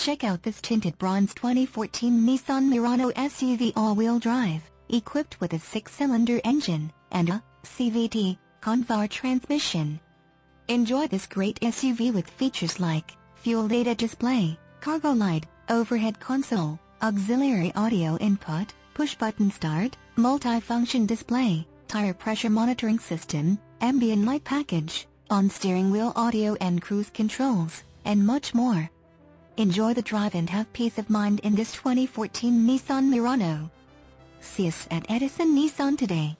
Check out this tinted bronze 2014 Nissan Murano SUV all-wheel drive, equipped with a six-cylinder engine and a CVT Convar transmission. Enjoy this great SUV with features like fuel data display, cargo light, overhead console, auxiliary audio input, push-button start, multi-function display, tire pressure monitoring system, ambient light package, on steering wheel audio and cruise controls, and much more. Enjoy the drive and have peace of mind in this 2014 Nissan Murano. See us at Edison Nissan today.